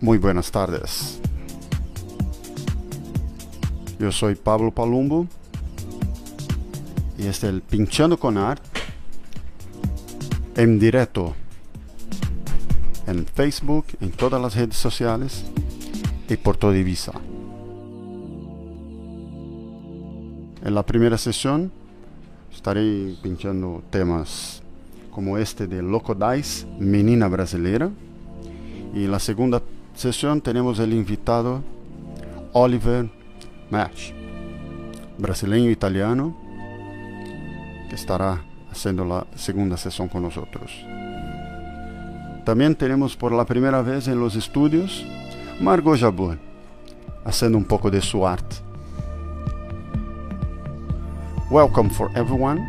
Muy buenas tardes. Yo soy Pablo Palumbo y este es el Pinchando con Art en directo en Facebook, en todas las redes sociales y por toda Ibiza. En la primera sesión estaré pinchando temas como este de Loco Dice, Menina Brasileira. Y la segunda sesión tenemos el invitado Oliver Match, brasileño italiano, que estará haciendo la segunda sesión con nosotros. También tenemos por la primera vez en los estudios Margot Jabur, haciendo un poco de su arte. Welcome for everyone.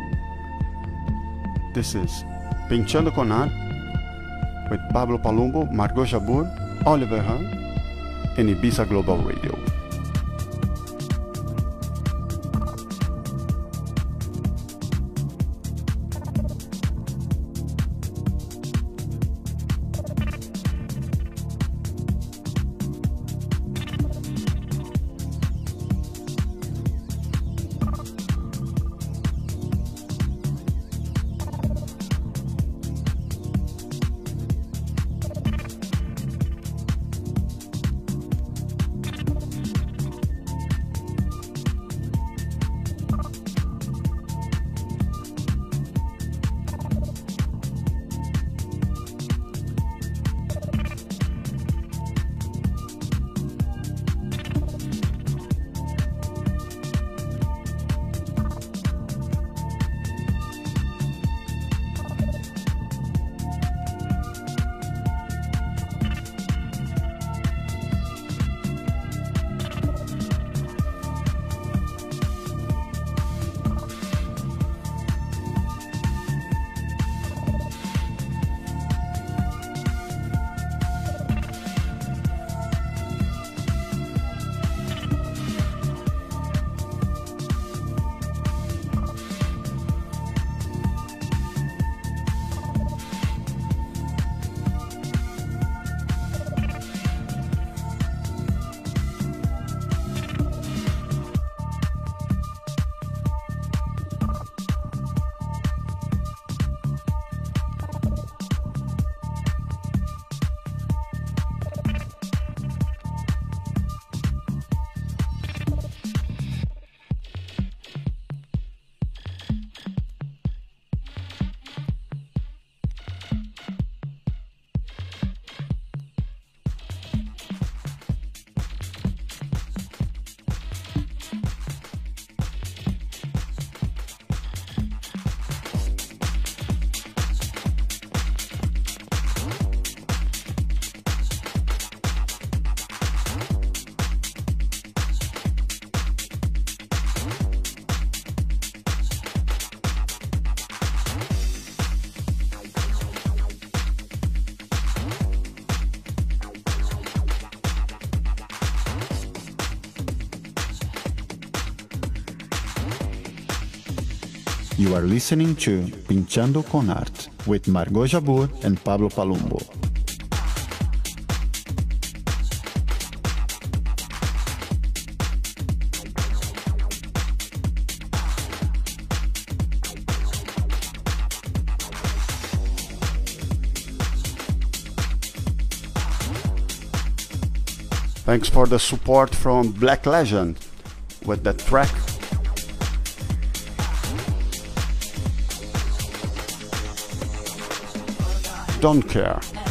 This is Pinchando con Art with Pablo Palumbo, Margot Jabur, Oliver Hahn, and Ibiza Global Radio. You are listening to Pinchando con Art with Margot Jabur and Pablo Palumbo. Thanks for the support from Black Legend with the track don't care.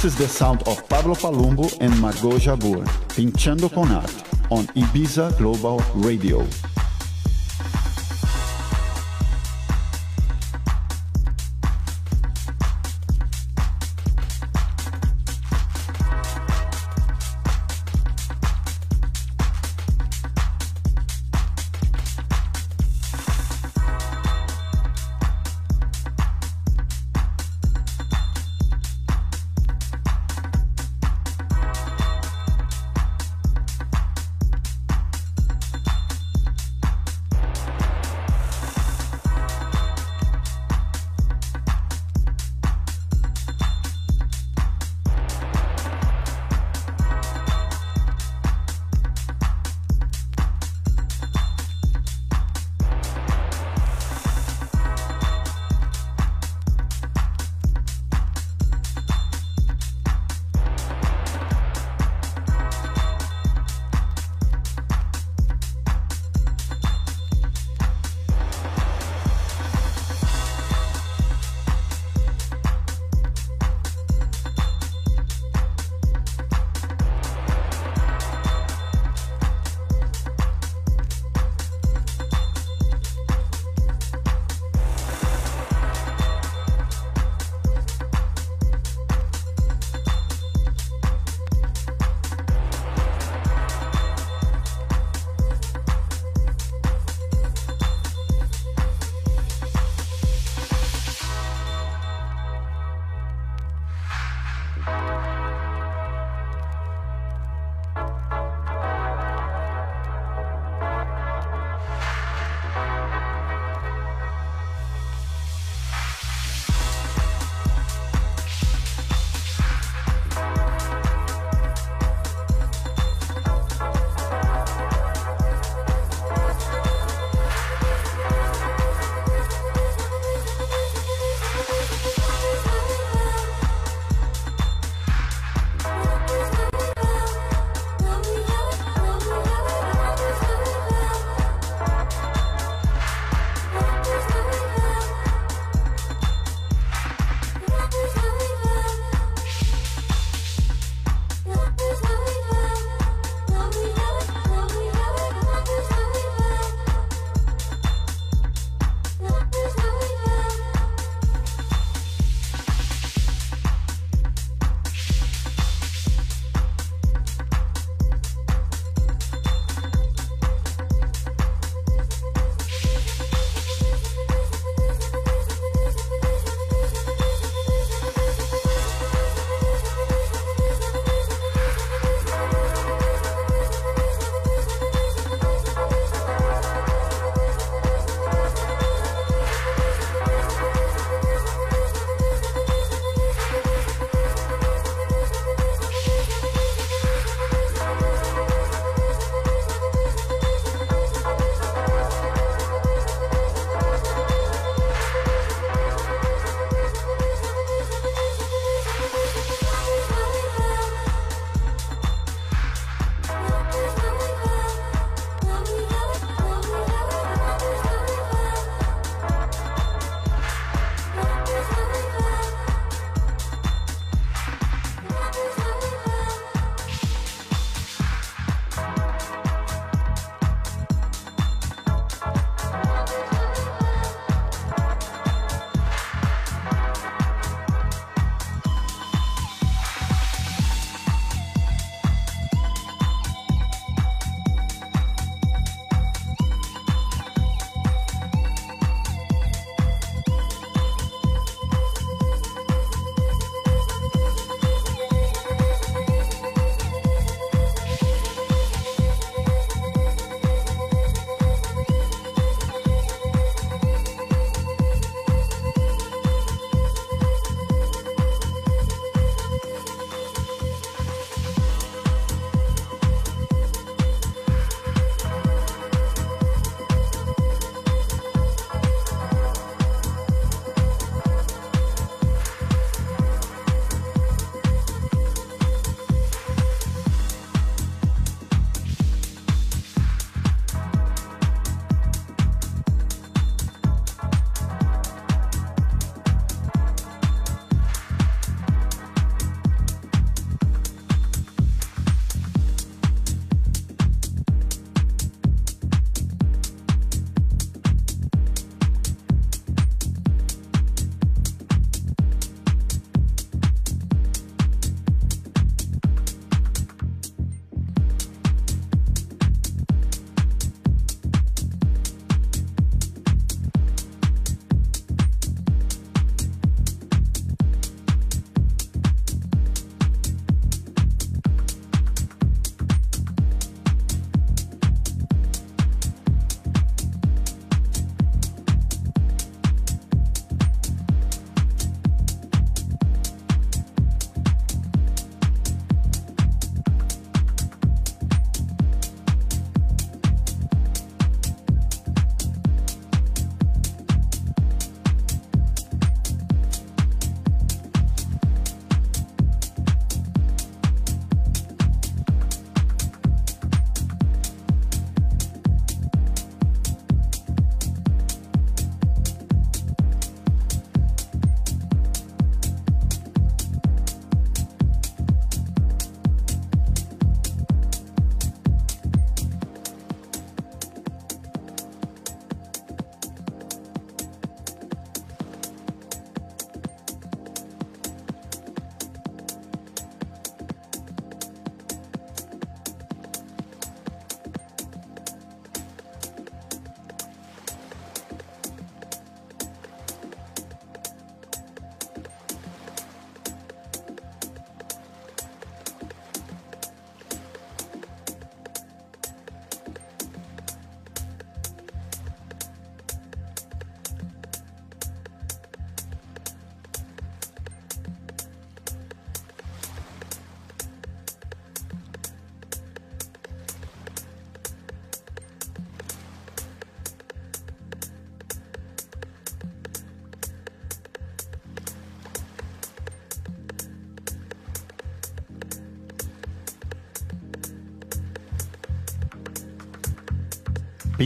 This is the sound of Pablo Palumbo and Margot Jabur, Pinchando con Art, on Ibiza Global Radio.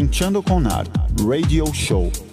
Trinchando con Radio Show.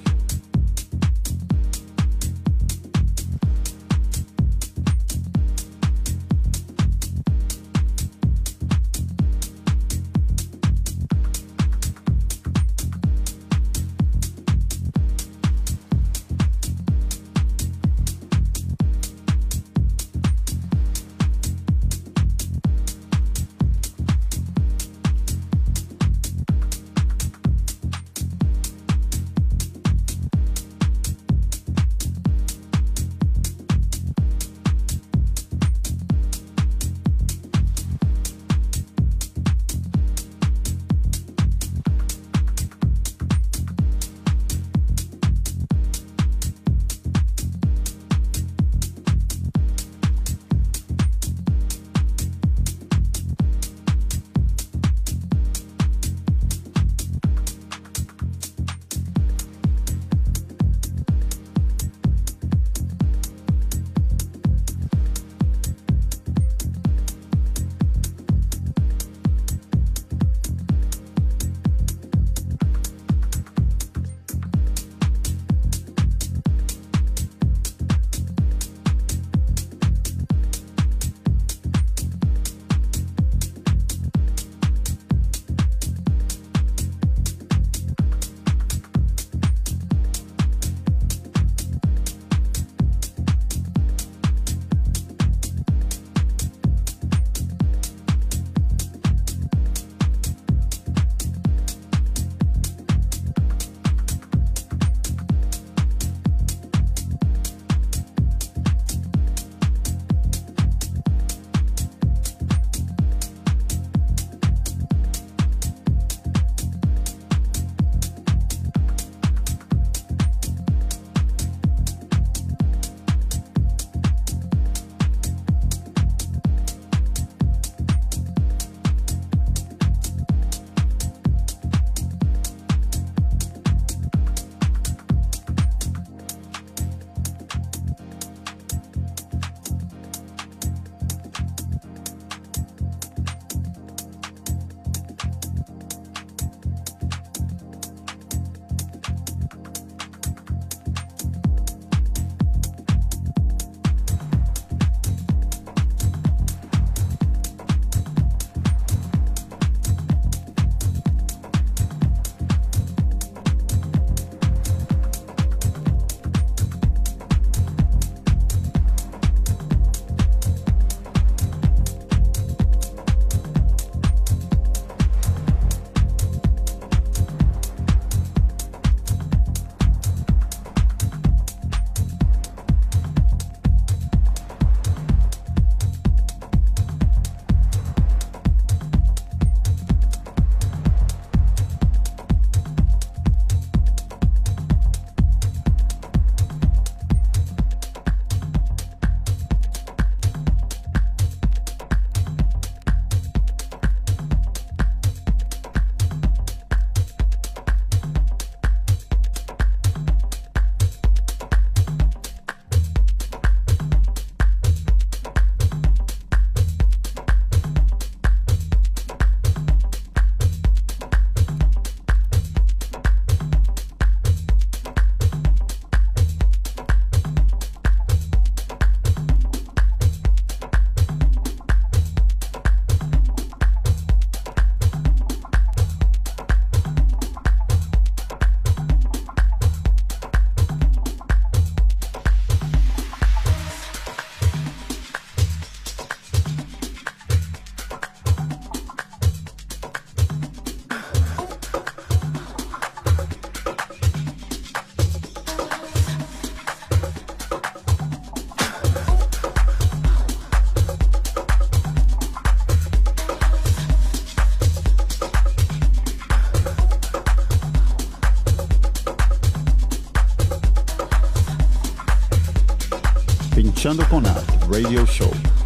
Chando Conard Radio Show.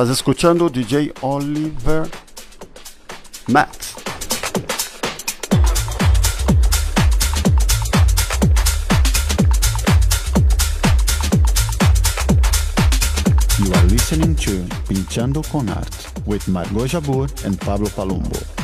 Estás escuchando DJ Oliver Matt. You are listening to Pinchando con Art with Margot Jabur and Pablo Palumbo.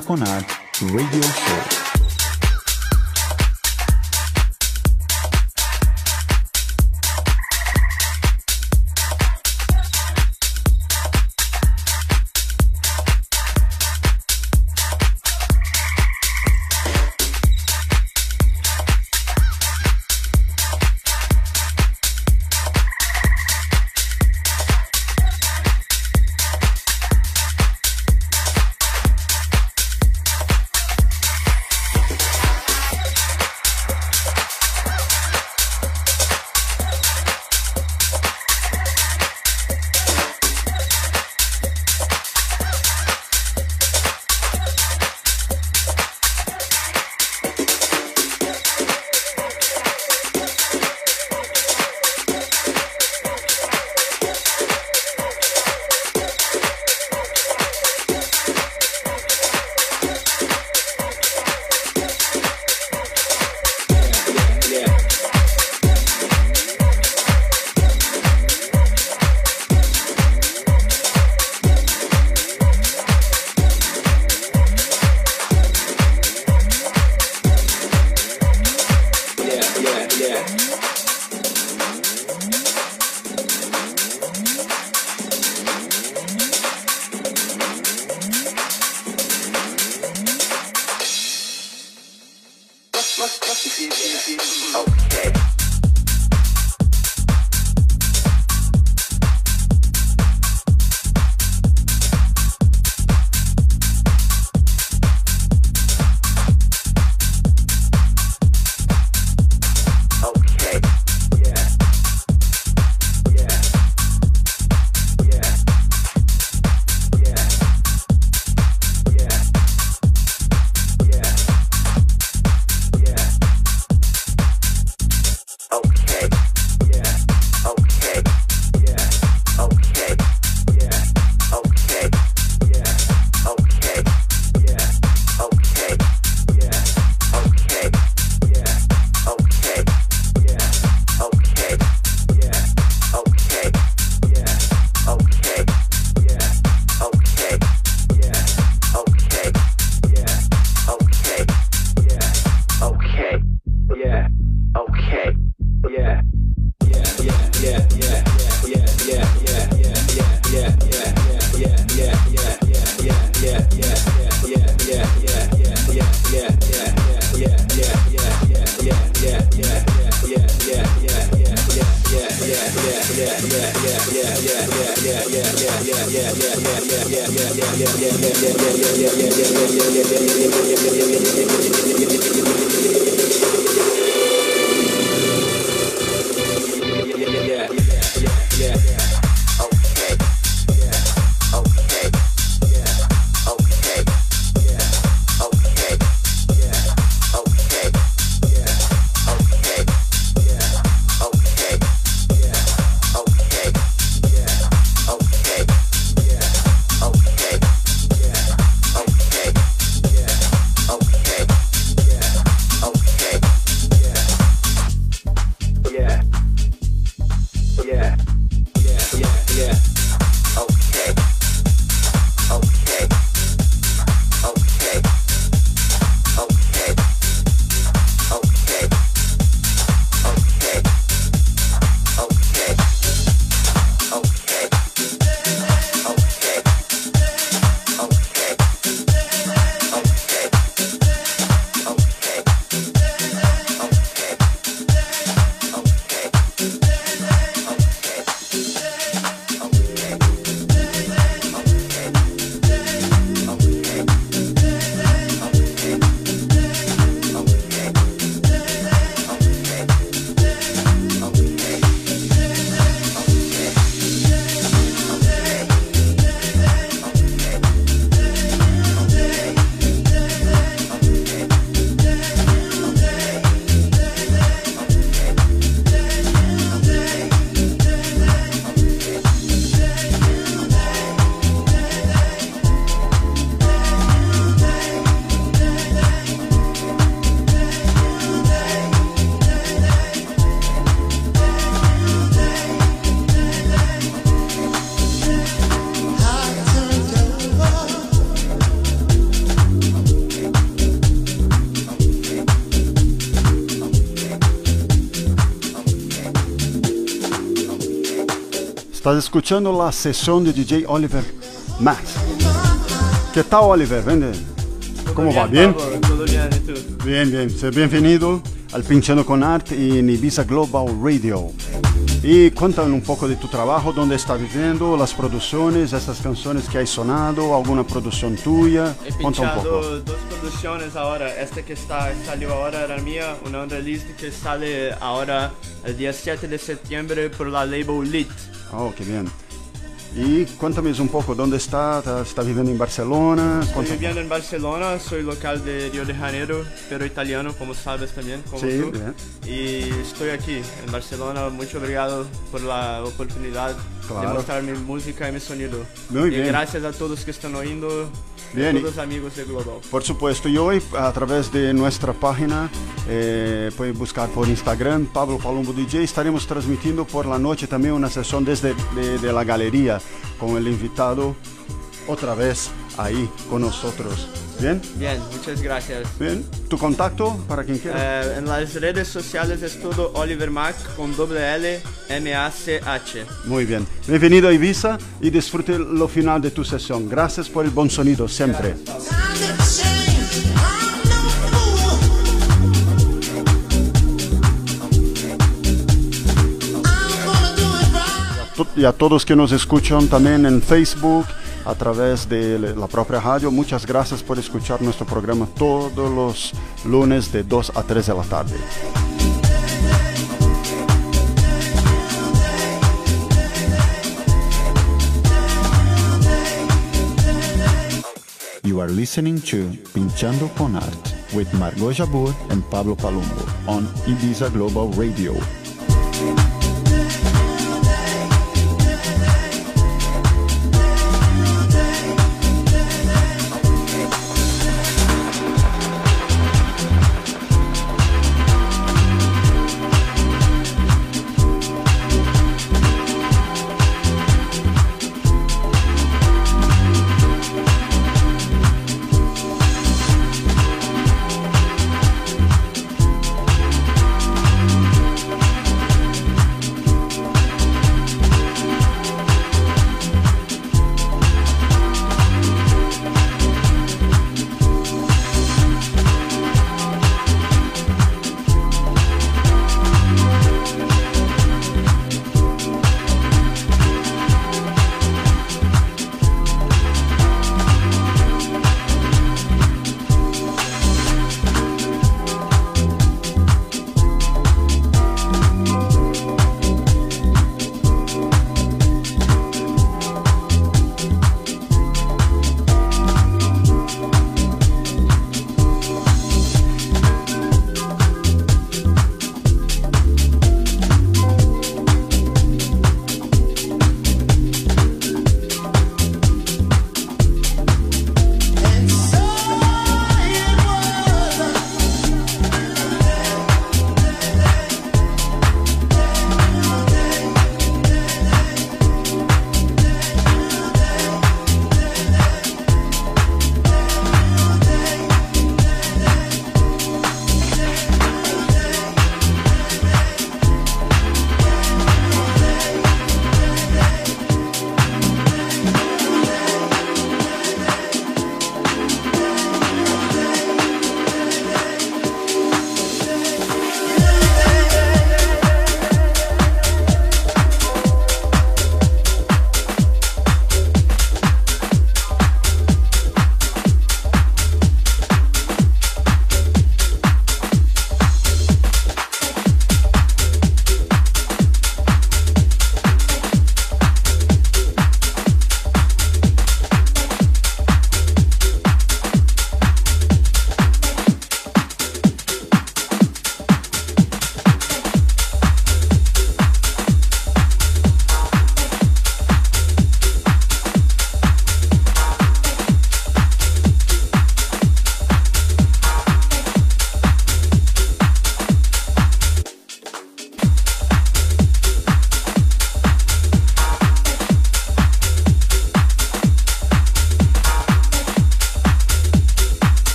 Coconut Radio Show. Estás escuchando la sesión de DJ Oliver Max. ¿Qué tal, Oliver? Vende. ¿Cómo va? ¿Bien? Todo bien. Bien, bien. Bienvenido al Pinchando con Art en Ibiza Global Radio. Y cuéntame un poco de tu trabajo, dónde estás viviendo, las producciones, estas canciones que hay sonado, alguna producción tuya. He Cuenta un poco. dos producciones ahora. Esta que está, salió ahora era mía, una release que sale ahora el día 7 de septiembre por la label Lit. Oh, qué bien. Y cuéntame un poco, ¿dónde está? ¿Está, viviendo en Barcelona? Estoy Cuenta- viviendo en Barcelona, soy local de Río de Janeiro, pero italiano, como sabes también, como Sí, tú. bien. Y estoy aquí, en Barcelona. Mucho obrigado por la oportunidad Claro. de mostrar mi música y mi sonido. Muy y bien. gracias a todos que están oyendo, Bien, a todos los amigos de Global. Por supuesto, y hoy a través de nuestra página, eh, pueden buscar por Instagram, Pablo Palumbo DJ, estaremos transmitiendo por la noche también una sesión desde de, de la galería con el invitado otra vez ahí con nosotros. ¿Bien? Bien, muchas gracias. ¿Bien? ¿Tu contacto para quien quiera? Eh, en las redes sociales es todo Oliver Mac con doble L M A C H. Muy bien. Bienvenido a Ibiza y disfrute lo final de tu sesión. Gracias por el buen sonido siempre. to- y a todos que nos escuchan también en Facebook, a través de la propia radio. Muchas gracias por escuchar nuestro programa todos los lunes de 2 a 3 de la tarde. You are listening to Pinchando con Art with Margot Jabur and Pablo Palumbo on Ibiza Global Radio.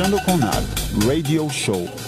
Relaxando com Nada. Radio Show.